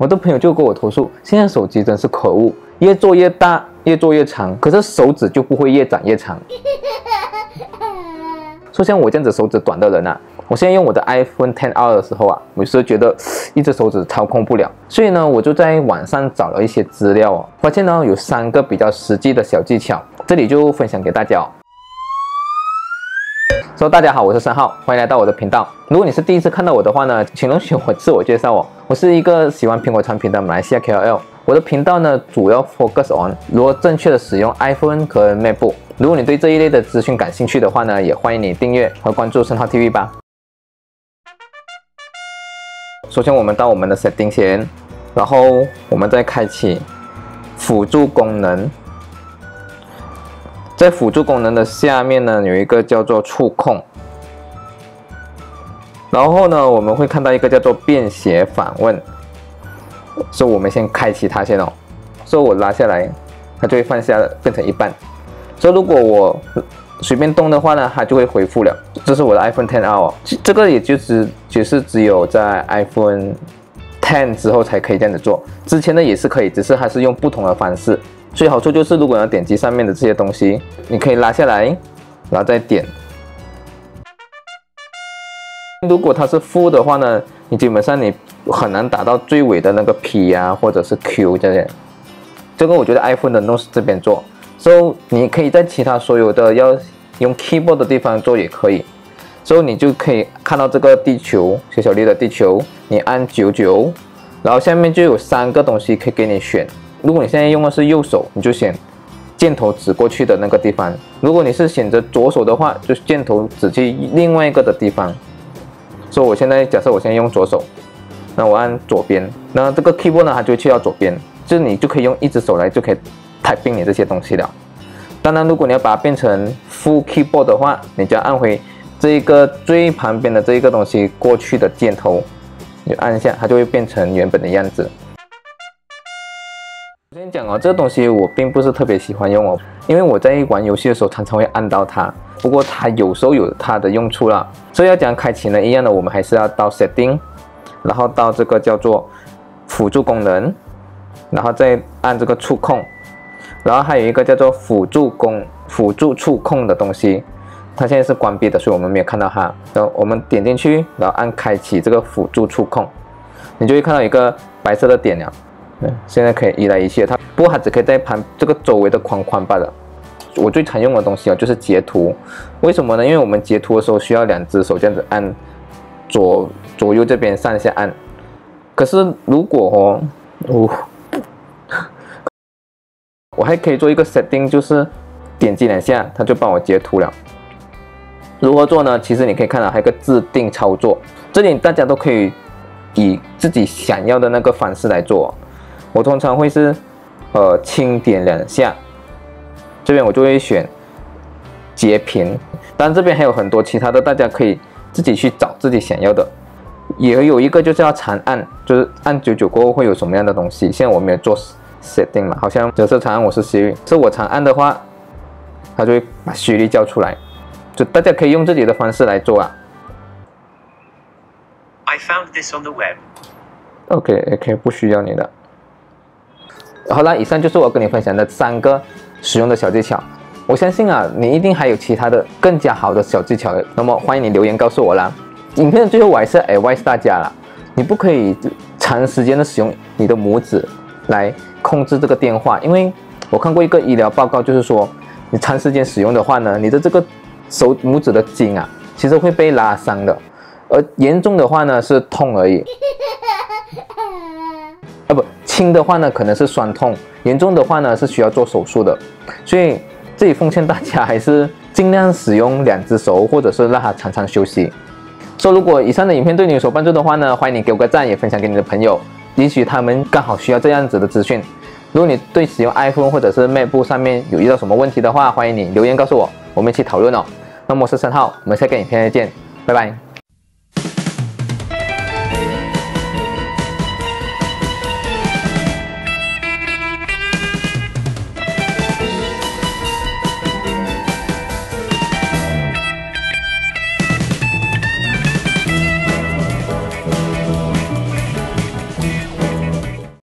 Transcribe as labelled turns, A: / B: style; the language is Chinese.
A: 我的朋友就跟我投诉，现在手机真是可恶，越做越大，越做越长，可是手指就不会越长越长。说像我这样子手指短的人啊，我现在用我的 iPhone 10R 的时候啊，我是觉得一只手指操控不了，所以呢，我就在网上找了一些资料哦，发现呢有三个比较实际的小技巧，这里就分享给大家哦。说大家好，我是三号，欢迎来到我的频道。如果你是第一次看到我的话呢，请容许我自我介绍哦，我是一个喜欢苹果产品的马来西亚 KOL。我的频道呢，主要 focus on 如何正确的使用 iPhone 和 MacBook。如果你对这一类的资讯感兴趣的话呢，也欢迎你订阅和关注深号 TV 吧。首先，我们到我们的 setting 前，然后我们再开启辅助功能。在辅助功能的下面呢，有一个叫做触控，然后呢，我们会看到一个叫做便携访问，所以我们先开启它先哦，所以我拉下来，它就会放下变成一半，所以如果我随便动的话呢，它就会恢复了。这是我的 iPhone 10R 哦，这个也就只只是只有在 iPhone 10之后才可以这样子做，之前的也是可以，只是它是用不同的方式。最好处就是，如果要点击上面的这些东西，你可以拉下来，然后再点。如果它是负的话呢，你基本上你很难打到最尾的那个 P 啊，或者是 Q 这些。这个我觉得 iPhone 的 Note 这边做，所以你可以在其他所有的要用 Keyboard 的地方做也可以。所以你就可以看到这个地球，小小粒的地球，你按九九，然后下面就有三个东西可以给你选。如果你现在用的是右手，你就选箭头指过去的那个地方；如果你是选择左手的话，就箭头指去另外一个的地方。所以我现在假设我现在用左手，那我按左边，那这个 keyboard 呢，它就会去到左边，就是你就可以用一只手来就可以 typing 你这些东西了。当然，如果你要把它变成 full keyboard 的话，你就要按回这一个最旁边的这一个东西过去的箭头，你按一下，它就会变成原本的样子。我先讲哦，这个东西我并不是特别喜欢用哦，因为我在玩游戏的时候常常会按到它。不过它有时候有它的用处啦，所以要讲开启呢，一样的，我们还是要到 setting，然后到这个叫做辅助功能，然后再按这个触控，然后还有一个叫做辅助功辅助触控的东西，它现在是关闭的，所以我们没有看到它。然后我们点进去，然后按开启这个辅助触控，你就会看到一个白色的点了。现在可以移来移去，它不过它只可以在旁这个周围的框框罢了。我最常用的东西啊，就是截图。为什么呢？因为我们截图的时候需要两只手这样子按左左右这边上下按。可是如果哦，我我还可以做一个 setting，就是点击两下，它就帮我截图了。如何做呢？其实你可以看到还有个自定操作，这里大家都可以以自己想要的那个方式来做。我通常会是，呃，轻点两下，这边我就会选截屏。当然这边还有很多其他的，大家可以自己去找自己想要的。也有一个就是要长按，就是按九九过后会有什么样的东西。现在我没有做 setting 嘛，好像假设长按我是 Siri，是我长按的话，它就会把 Siri 叫出来。就大家可以用自己的方式来做啊。I found this on the web. OK，OK，不需要你的。好了，以上就是我跟你分享的三个使用的小技巧。我相信啊，你一定还有其他的更加好的小技巧。那么欢迎你留言告诉我啦。影片的最后我还是 advise 大家了，你不可以长时间的使用你的拇指来控制这个电话，因为我看过一个医疗报告，就是说你长时间使用的话呢，你的这个手拇指的筋啊，其实会被拉伤的，而严重的话呢是痛而已。轻的话呢，可能是酸痛；严重的话呢，是需要做手术的。所以这里奉劝大家，还是尽量使用两只手，或者是让它常常休息。说如果以上的影片对你有所帮助的话呢，欢迎你给我个赞，也分享给你的朋友，也许他们刚好需要这样子的资讯。如果你对使用 iPhone 或者是 MacBook 上面有遇到什么问题的话，欢迎你留言告诉我，我们一起讨论哦。那么我是申浩，我们下个影片再见，拜拜。